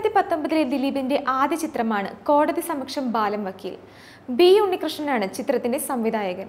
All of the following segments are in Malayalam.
രണ്ടായിരത്തി പത്തൊമ്പതിലെ ദിലീപിന്റെ ആദ്യ ചിത്രമാണ് കോടതി സമക്ഷം ബാലം വക്കീൽ. ബി. ഉണ്ണികൃഷ്ണനാണ് ചിത്രത്തിന്റെ സംവിധായകൻ.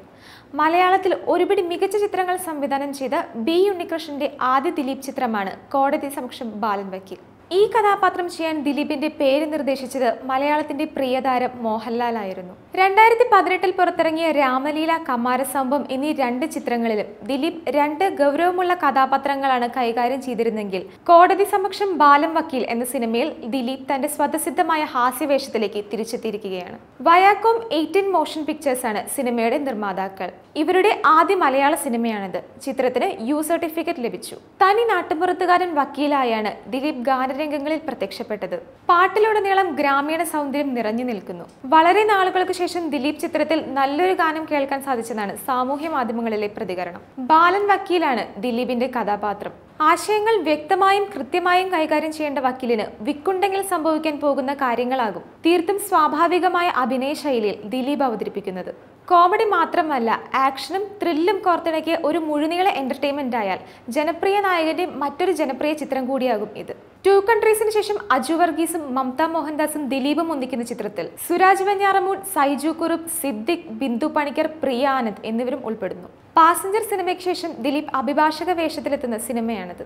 മലയാളത്തിൽ ഒരുപിടി മികച്ച ചിത്രങ്ങൾ സംവിധാനം ചെയ്ത ബി. ഉണ്ണികൃഷ്ണന്റെ ആദ്യ ദിലീപ് ചിത്രമാണ് കോടതി സമക്ഷം ബാലൻ വക്കീൽ. ഈ കഥാപാത്രം ചെയ്യാൻ ദിലീപിന്റെ പേര് നിർദ്ദേശിച്ചത് മലയാളത്തിന്റെ പ്രിയതാരം മോഹൻലാൽ ആയിരുന്നു. രണ്ടായിരത്തി പതിനെട്ടിൽ പുറത്തിറങ്ങിയ രാമലീല കമാരസംഭം എന്നീ രണ്ട് ചിത്രങ്ങളിലും ദിലീപ് രണ്ട് ഗൗരവമുള്ള കഥാപാത്രങ്ങളാണ് കൈകാര്യം ചെയ്തിരുന്നെങ്കിൽ കോടതി സമക്ഷം ബാലം വക്കീൽ എന്ന സിനിമയിൽ ദിലീപ് തന്റെ സ്വതസിദ്ധമായ ഹാസ്യവേഷത്തിലേക്ക് തിരിച്ചെത്തിയിരിക്കുകയാണ്. വയാക്കോം എയ്റ്റീൻ മോഷൻ പിക്ചേഴ്സ് ആണ് സിനിമയുടെ നിർമ്മാതാക്കൾ. ഇവരുടെ ആദ്യ മലയാള സിനിമയാണിത്. ചിത്രത്തിന് യു സർട്ടിഫിക്കറ്റ് ലഭിച്ചു. തനി നാട്ടുപുറത്തുകാരൻ വക്കീലായാണ് ദിലീപ് ഗാനരംഗങ്ങളിൽ പ്രത്യക്ഷപ്പെട്ടത്. പാട്ടിലുടനീളം ഗ്രാമീണ സൗന്ദര്യം നിറഞ്ഞു നിൽക്കുന്നു. വളരെ നാളുകൾക്ക് ശേഷം ദിലീപ് ചിത്രത്തിൽ നല്ലൊരു ഗാനം കേൾക്കാൻ സാധിച്ചതാണ് സാമൂഹ്യ മാധ്യമങ്ങളിലെ പ്രതികരണം. ബാലൻ വക്കീലാണ് ദിലീപിന്റെ കഥാപാത്രം. ആശയങ്ങൾ വ്യക്തമായും കൃത്യമായും കൈകാര്യം ചെയ്യേണ്ട വക്കീലിന് വിക്കുണ്ടെങ്കിൽ സംഭവിക്കാൻ പോകുന്ന കാര്യങ്ങളാകും. തീർത്തും സ്വാഭാവികമായ അഭിനയ ശൈലിയിൽ ദിലീപ് അവതരിപ്പിക്കുന്നത്. കോമഡി മാത്രമല്ല ആക്ഷനും ത്രില്ലും കോർത്തിണക്കിയ ഒരു മുഴുനീള എന്റർടൈൻമെന്റ് ആയാൽ ജനപ്രിയ നായകന്റെ മറ്റൊരു ജനപ്രിയ ചിത്രം കൂടിയാകും ഇത്. ടു കൺട്രീസിന് ശേഷം അജു വർഗീസും മമത മോഹൻദാസും ദിലീപും ഒന്നിക്കുന്ന ചിത്രത്തിൽ സുരാജ് വെഞ്ഞാറമൂട് സൈജു കുറുപ്പ് സിദ്ദിഖ് ബിന്ദു പണിക്കർ പ്രിയ ആനന്ദ് എന്നിവരും ഉൾപ്പെടുന്നു. പാസഞ്ചർ സിനിമയ്ക്ക് ശേഷം ദിലീപ് അഭിഭാഷക വേഷത്തിലെത്തുന്ന സിനിമയാണിത്